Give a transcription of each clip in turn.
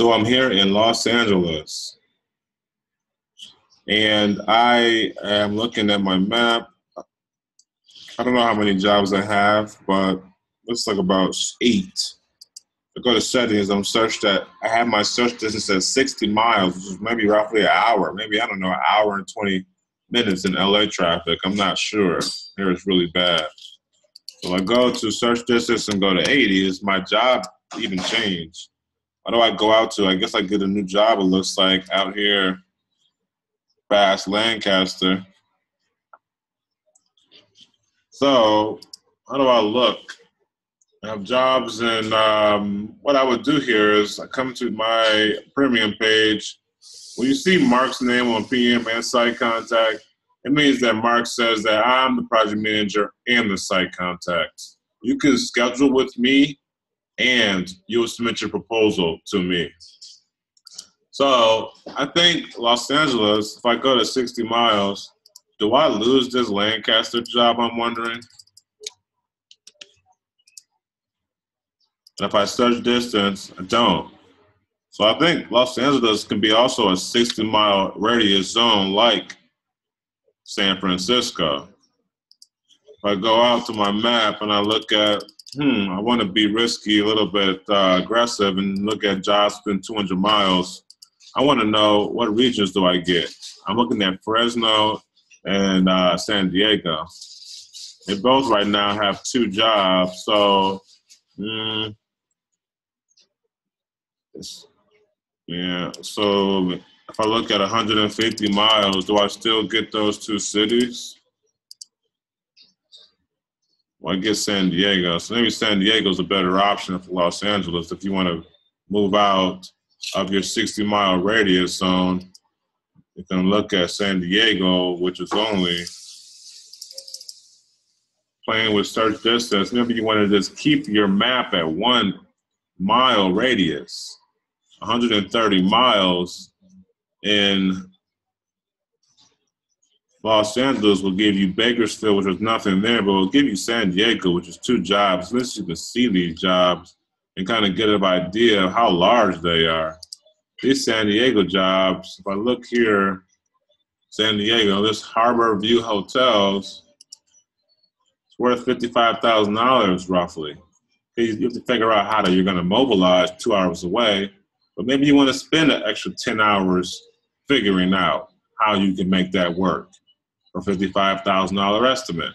So I'm here in Los Angeles. And I am looking at my map. I don't know how many jobs I have, but looks like about eight. I go to settings, I'm searched at, I have my search distance at 60 miles, which is maybe roughly an hour, maybe, I don't know, an hour and 20 minutes in LA traffic. I'm not sure. Here it's really bad. So I go to search distance and go to 80. Is my job even change? How do I go out to? I guess I get a new job, it looks like, out here past Lancaster. So, how do I look? I have jobs, and um, what I would do here is I come to my premium page. When you see Mark's name on PM and site contact, it means that Mark says that I'm the project manager and the site contact. You can schedule with me and you'll submit your proposal to me. So I think Los Angeles, if I go to 60 miles, do I lose this Lancaster job? I'm wondering. And if I search distance, I don't. So I think Los Angeles can be also a 60 mile radius zone like San Francisco. If I go out to my map and I look at, hmm, I want to be risky, a little bit uh, aggressive, and look at jobs within 200 miles, I want to know what regions do I get. I'm looking at Fresno and uh, San Diego. They both right now have two jobs, so mm, yeah. So if I look at 150 miles, do I still get those two cities? Well, I guess San Diego. So maybe San Diego's a better option for Los Angeles if you want to move out of your 60 mile radius zone. You can look at San Diego, which is only playing with search distance. Maybe you want to just keep your map at one mile radius. 130 miles in Los Angeles will give you Bakersfield, which is nothing there, but will give you San Diego, which is two jobs. Least you can see these jobs and kind of get an idea of how large they are. These San Diego jobs, if I look here, San Diego, this Harbor View Hotels, it's worth $55,000 roughly. You have to figure out how to, you're going to mobilize two hours away but maybe you want to spend an extra 10 hours figuring out how you can make that work for $55,000 estimate.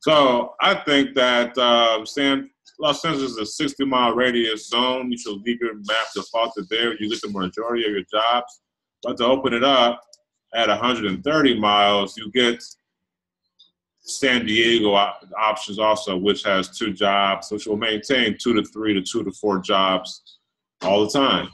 So I think that uh, San, Los Angeles is a 60 mile radius zone. You should leave your map defaulted there. You get the majority of your jobs. But to open it up at 130 miles, you get San Diego options also, which has two jobs, which will maintain two to three to two to four jobs all the time.